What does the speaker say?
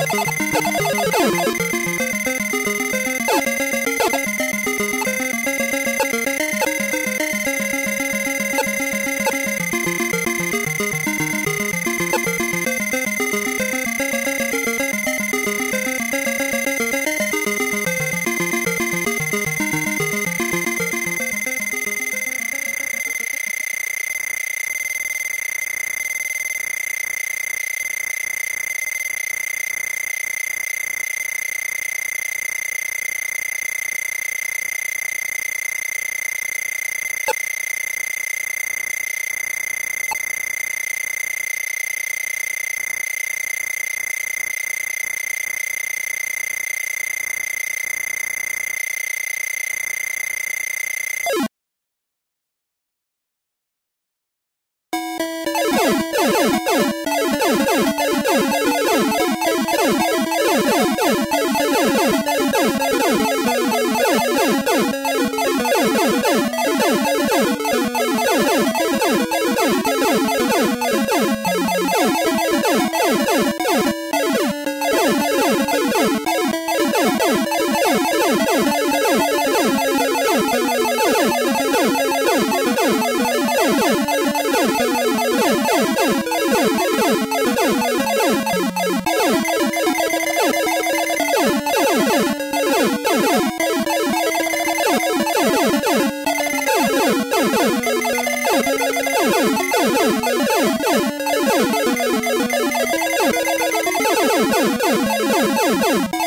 Thank Woo! You.